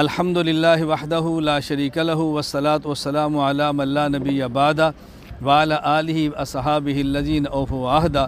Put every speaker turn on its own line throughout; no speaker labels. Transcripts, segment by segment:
अल्हम्दुलिल्लाह वहदहु ला शरीक लहु वस्सलातु वस्सलामु अला नबी अबादा वाला आलिहि असहाबिहि लजीन औफ़ आहदा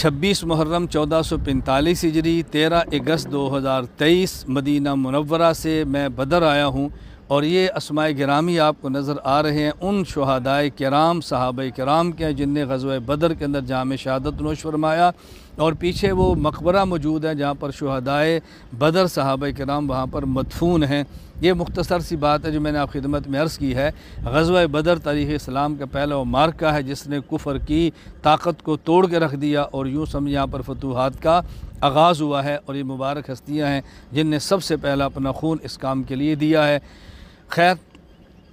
26 मुहर्रम 1445 हिजरी 13 अगस्त 2023 मदीना मुनव्वरा से मैं बदर आया हूँ और ये असमाय गिरामी आपको नज़र आ रहे हैं उन शहदाय कराम, सहाब कराम के जिनने गजव बदर के अंदर जाम शहादत नोश फरमाया। और पीछे वो मकबरा मौजूद है जहाँ पर शहदाय बदर साहब कराम वहाँ पर मदफून हैं। ये मुख्तसर सी बात है जो मैंने आप खिदमत में अर्ज़ की है। गजवा बदर तारीख़ इस्लाम का पहला मार्का है जिसने कुफर की ताकत को तोड़ के रख दिया और यूँ समझ यहाँ पर फतूहत का आगाज़ हुआ है और ये मुबारक हस्तियाँ हैं जिनने सबसे पहला अपना खून इस काम के लिए दिया है। खैर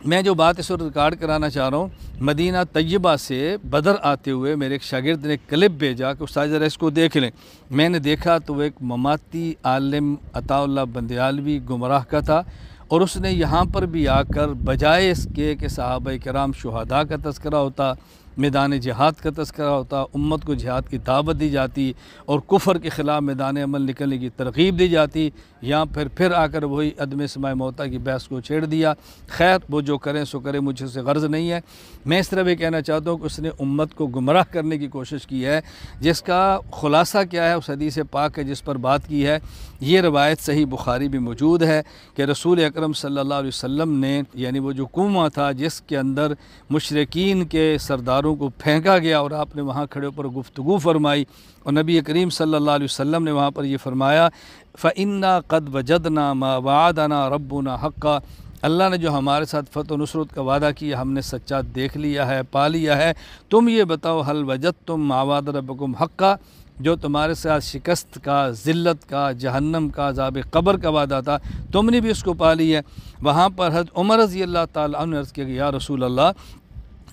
मैं जो बात इस वक्त रिकॉर्ड कराना चाह रहा हूँ, मदीना तय्यबा से बदर आते हुए मेरे एक शागिर्द ने क्लिप भेजा कि उस ज़रा इसको देख लें। मैंने देखा तो एक ममाती आलिम अताउल्ला बंदयालवी गुमराह का था और उसने यहाँ पर भी आकर बजाय इसके कि साहब कराम शहदा का तस्करा होता मैदान जिहाद का तस्करा होता, उम्मत को जिहाद की दावत दी जाती और कुफर के ख़िलाफ़ मैदान अमल निकलने की तरगीब दी जाती। या फिर फिर आकर वही अदम समय मौता की बहस को छेड़ दिया। खैर, वो जो करें, सो करें मुझे से गर्ज़ नहीं है। मैं इस तरह भी कहना चाहता हूँ कि उसने उम्मत को गुमराह करने की कोशिश की है। जिसका ख़ुलासा क्या है, उस हदीस पाक है, जिस पर बात की है। ये रवायत सही बुखारी भी मौजूद है कि रसूल अक्रम सल्ला वसम ने, यानी वो जो कुआँ था, जिसके अंदर मशरकिन के सरदारों को फेंका गया और आपने वहाँ खड़े ऊपर गुफ्तु फरमाई। और नबी करीम अलैहि वसल्लम ने वहाँ पर यह फरमाया फ़िन्ना कद वजदना मा वादना रब्बुना हक्का। अल्लाह ने जो हमारे साथ फ़त नुसरत का वादा किया, हमने सच्चा देख लिया है, पा लिया है। तुम ये बताओ, हल वजद तुम मावाद रबकुम हक्का? जो तुम्हारे साथ शिकस्त का, ज़िल्लत का, जहन्नम का जाब कब्र का वादा था, तुमने भी उसको पा लिया वहाँ पर हज उमर रज़ी अल्लाह तर्ज़ किया या रसूल अल्लाह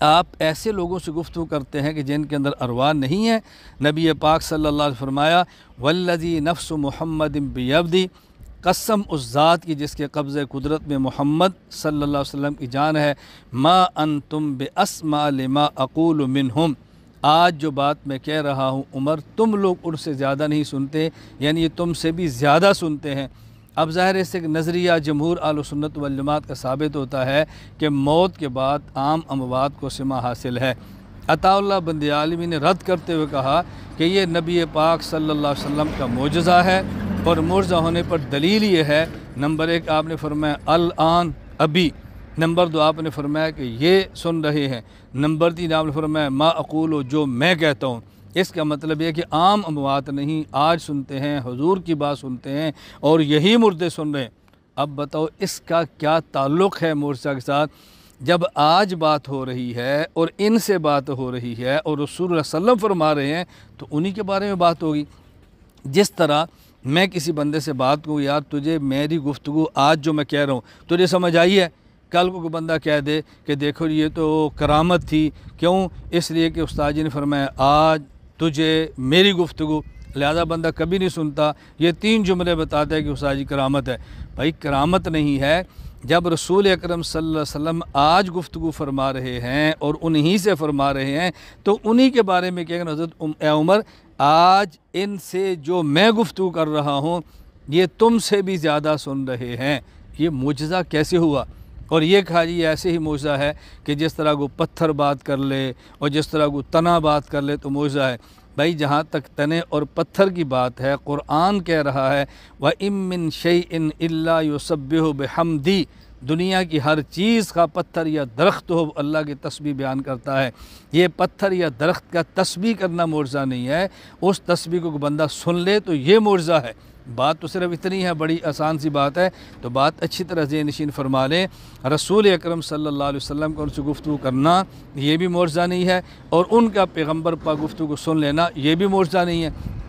आप ऐसे लोगों से गुफ्तु करते हैं कि जिनके अंदर अरवान नहीं है। नबी पाक अलैहि फरमाया, वल्लजी नफ्स मोहम्मद बियबदी, कसम उस ज़ात की जिसके कब्ज़ कुदरत में मोहम्मद सल्ला वसल्लम की जान है। मा अन तुम बेअसमा लमा अकूल मिनहुम। आज जो बात मैं कह रहा हूँ, उमर तुम लोग उनसे ज़्यादा नहीं सुनते, यानी ये तुमसे भी ज़्यादा सुनते हैं। अब ज़ाहिर इससे नज़रिया जमहूर आलसन्नत वलजमात का साबित होता है कि मौत के बाद आम अमवात को सिमा हासिल है। अताउल्ला बंदयालमी ने रद्द करते हुए कहा कि ये नबी पाक अलैहि वसल्लम का मुजज़ा है और मुर्जा होने पर दलील ये है, नंबर एक आपने फरमाया अल आन अभी नंबर दो आपने फरमाया कि ये सुन रहे हैं। नंबर तीन आपने फरमाया, मा अकूल, जो मैं कहता हूँ। इसका मतलब यह कि आम अमवात नहीं, आज सुनते हैं, हजूर की बात सुनते हैं और यही मुर्दे सुन रहे हैं। अब बताओ, इसका क्या ताल्लुक़ है मूर्सा के साथ? जब आज बात हो रही है और इनसे बात हो रही है और रसूल वसल्लम फरमा रहे हैं तो उन्हीं के बारे में बात होगी। जिस तरह मैं किसी बंदे से बात करूँ, यार, तुझे मेरी गुफ्तु आज जो मैं कह रहा हूँ, तुझे समझ आई है? कल को बंदा कह दे कि देखो ये तो करामत थी। क्यों? इसलिए कि उस्ताद जी ने फरमाया, आज तुझे मेरी गुफ्तु लिहाजा बंदा कभी नहीं सुनता। ये तीन जुमले बताते हैं कि उस्ताद जी, करामत है। भाई, करामत नहीं है। जब रसूल अकरम वसल्लम आज गुफ्तु फरमा रहे हैं और उन्हीं से फरमा रहे हैं तो उन्हीं के बारे में क्या हज़रत उमर, आज इनसे जो मैं गुफ्तु कर रहा हूँ, ये तुमसे भी ज़्यादा सुन रहे हैं। ये मुजज़ा कैसे हुआ? और ये कहा जी ऐसे ही मुआजा है कि जिस तरह को पत्थर बात कर ले और जिस तरह को तना बात कर ले तो मुआजा है। भाई, जहाँ तक तने और पत्थर की बात है क़ुरान कह रहा है व इमिन शई इन बेहमदी। दुनिया की हर चीज़ का पत्थर या दरख्त हो अल्लाह की तस्बी बयान करता है। ये पत्थर या दरख्त का तस्बी करना मुर्जा नहीं है। उस तस्बी को बंदा सुन ले तो ये मुर्जा है। बात तो सिर्फ़ इतनी है, बड़ी आसान सी बात है। तो बात अच्छी तरह से नशीन फरमा लें। रसूल अक्रम सल्ला वसम को उनसे गुफ्तु करना ये भी मुआवजा नहीं है और उनका पैगंबर पा गुफ्तु को सुन लेना ये भी मुआवजा नहीं है।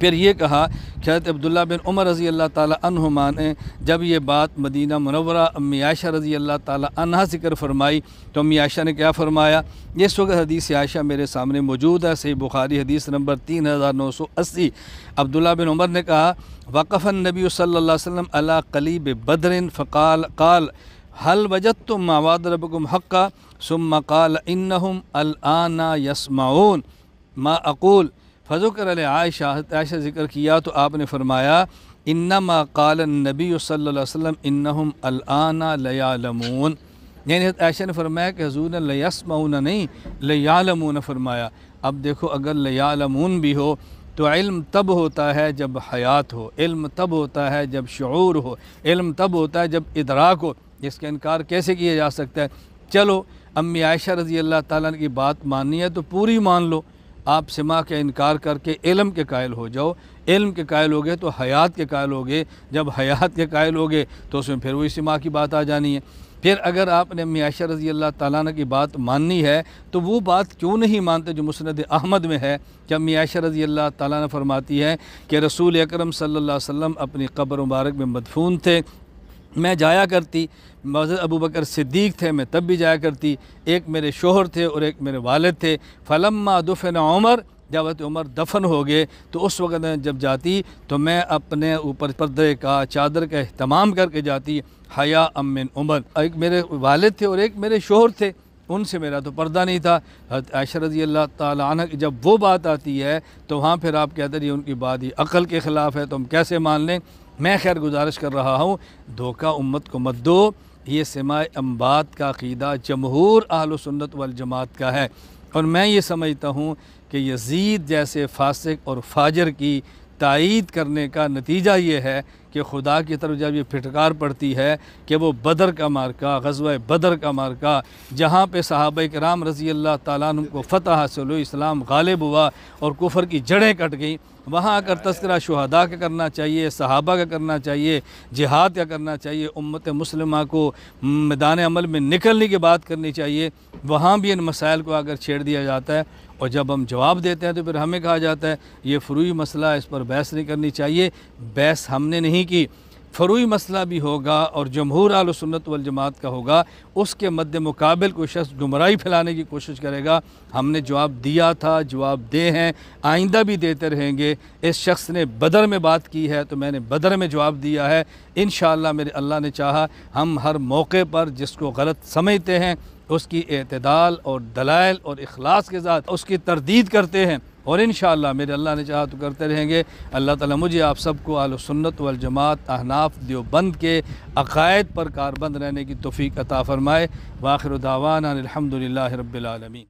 फिर ये कहा खैरत अब्दुल्ला बिन उमर रज़ी अल्लाह तहुमा ने जब ये बात मदीना मनवरा, अम्मी आयशा रज़ी अल्लाह तहा ज़िक्र फरमाई तो अम्मी आयशा ने क्या फ़रमाया, इस वक्त हदीस आयशा मेरे सामने मौजूद है, सही बुखारी हदीस नंबर तीन हज़ार नौ सौ अस्सी। अब्दुल्ला बिन उमर ने कहा, वक़फ़न नबी सल्ला वसम अला कलीब बदरिन फ़काल, काल, हल वजत तुम मावाद रबकुम हक़ा सुम काल इन अलाना यसमाउन मा अकूल फ़ज़ुकर आयशा आयशा ज़िक्र किया तो आपने फरमाया, इन्नमा नबी वसल्लम अलाना लयालमून। यानी ऐशा ने फरमाया कि हजूर ने नहीं, लयालमून फरमाया। अब देखो, अगर लयालमून भी हो तो इल्म तब होता है जब हयात हो, इल्म तब होता है जब शूर हो, इल्म तब होता है जब इदराक हो। इसका इनकार कैसे किया जा सकता है? चलो, अम्मी आयशा रज़ी अल्लाह ताला की बात माननी है तो पूरी मान लो। आप सिमा के इनकार करके इल्म के कायल हो जाओ। इल्म के कायल हो गए तो हयात के कायल हो गए। जब हयात के कायल हो गए तो उसमें फिर वही सिमा की बात आ जानी है। फिर अगर आपने मियाशा रज़ी अल्लाह ताला की बात माननी है तो वो बात क्यों नहीं मानते जो मुसनद अहमद में है? जब मियाशा रज़ी अल्लाह ताला फरमाती है कि रसूल अकरम अलैहि वसल्लम अपनी कब्र मुबारक में मदफून थे मैं जाया करती मज़र अबू बकर सिद्दीक थे, मैं तब भी जाया करती। एक मेरे शोहर थे और एक मेरे वालद थे। फ़लम्मा दुफ़न उमर, जब उमर दफन हो गए तो उस वक्त जब जाती तो मैं अपने ऊपर पर्दे का चादर का अहतमाम करके जाती, हया अमिन उमर। एक मेरे वालद थे और एक मेरे शोहर थे। उनसे मेरा तो पर्दा नहीं था। आयशा रज़ी अल्लाह ताला की जब वो बात आती है तो वहाँ फिर आप कहते रहिए उनकी बात ही अकल के ख़िलाफ़ है तो हम कैसे मान लें? मैं खैर गुजारिश कर रहा हूँ, धोखा उम्मत को मत दो। ये समाय अम्बात का अकीदा जमहूर आहल सुन्नत वल जमात का है। और मैं ये समझता हूँ कि यजीद जैसे फासिक और फाजर की तायद करने का नतीजा ये है कि खुदा की तरफ़ जब ये फिटकार पड़ती है कि वो बदर का मार्का, गजवा बदर का मार्का, जहाँ पे सहाब कराम रज़ी अल्लाह तु को फ़तह हासिल इस्लाम गालिब हुआ और कुफर की जड़ें कट गई, वहाँ आकर तस्करा शहदा का करना चाहिए, सहाबा का करना चाहिए, जिहाद का करना चाहिए, उम्मत मुसलमा को मैदान अमल में निकलने की बात करनी चाहिए, वहाँ भी इन मसाइल को अगर छेड़ दिया जाता है। और जब हम जवाब देते हैं तो फिर हमें कहा जाता है, ये फ्रूई मसला, इस पर बहस नहीं करनी चाहिए। बहस हमने नहीं की। फरूई मसला भी होगा और जमहूर आल सुन्नत वल जमात का होगा। उसके मद्द मुकाबल कोई शख्स गुमराही फैलाने की कोशिश करेगा। हमने जवाब दिया था, जवाब दे हैं, आइंदा भी देते रहेंगे। इस शख्स ने बदर में बात की है तो मैंने बदर में जवाब दिया है। इन मेरे अल्लाह ने चाहा, हम हर मौके पर जिसको गलत समझते हैं उसकी अतदाल और दलाइल और अखलास के साथ उसकी तरदीद करते हैं और इन मेरे अल्लाह ने चाह तो करते रहेंगे। अल्लाह ताला मुझे आप सबको आलोसन्नत सुन्नत वल जमात, अहनाफ देवबंद के अकायद पर कारबंद रहने की तोफ़ी अता फ़रमाए। वाखिर दावाना अलहमदिल्ला रबालमी